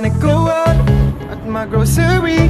wanna go out at my grocery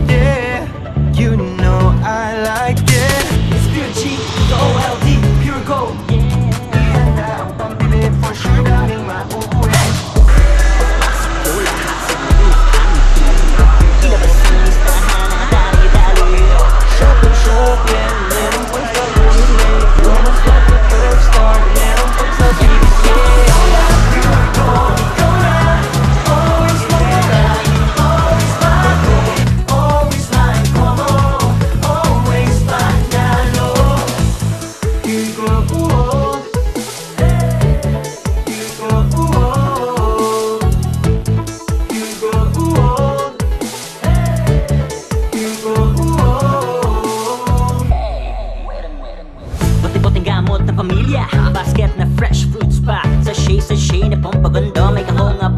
mong paganda May kahonga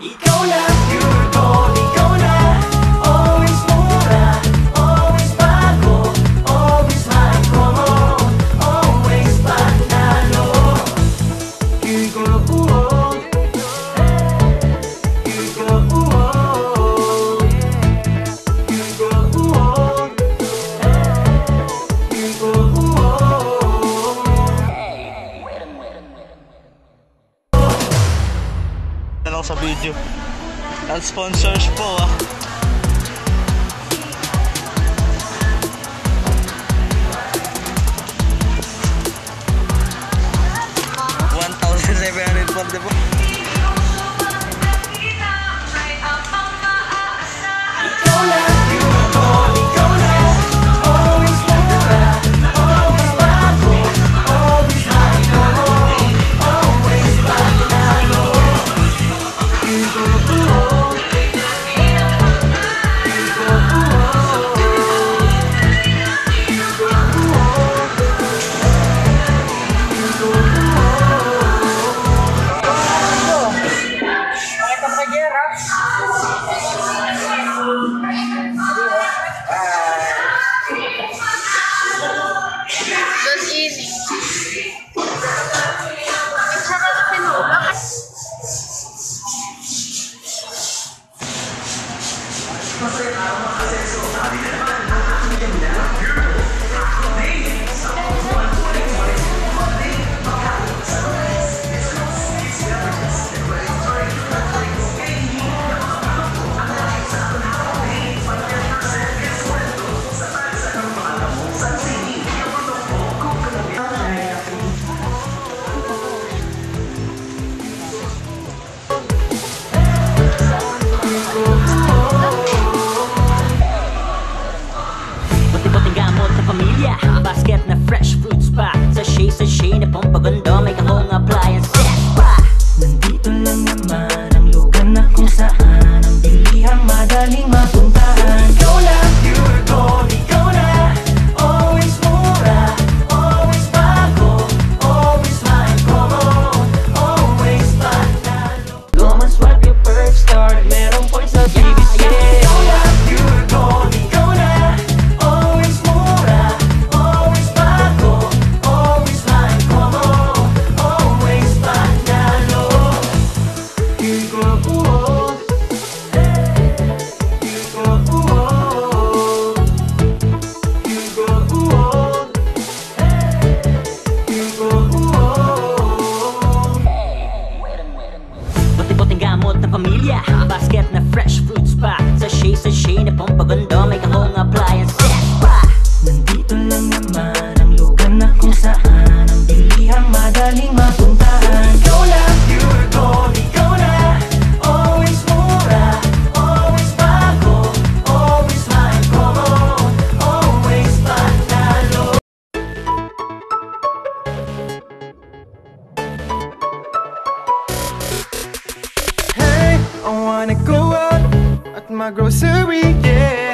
行こうや言うと ako sa video. Ang sponsors po ah. One thousand seven hundred. そして、あの、アセンション、旅で、前、Gettin' the fresh fruit says she ain't a pompa I wanna go out at my grocery, yeah.